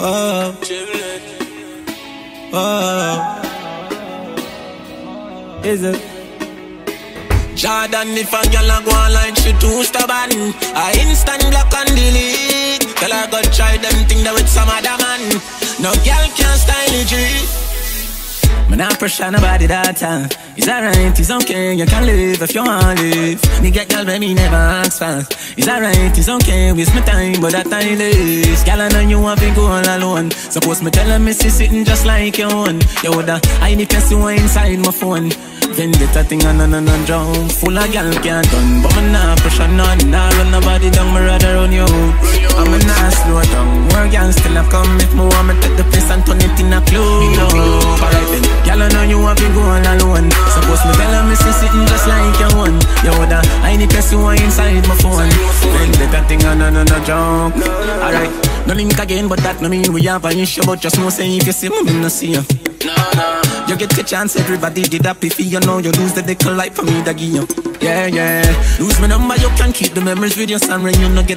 Oh, oh, is it? Jordan, if a girl a go on like she too stubborn I instant block and delete. Tell her go try them thing that with some other man. No girl can style it, G. Man, I pressure nobody that time. It's alright, it's okay, you can live if you want live. Me get girl, baby, never ask for. It's alright, it's okay, waste my time, but that time is. Girl, I know you want to go all alone. Suppose me tell her, me see sitting just like your own. You woulda, I need to see inside my phone. Vendetta thing and on and on drown Full of gal can't done But me nah pressure none Nah run nobody down Me rather run you I'm a nah slow down More gal still a come If me want me take the place And turn it To see what inside my phone. Vendetta thing and on and on drown Alright. No link again but that no mean we have an issue. But just know say if you see me, me no see you No, no. You get a chance, everybody did that if you know. You lose the dick life for me, that give you. Yeah, yeah. Lose my number, you can keep the memories with your son when you no get.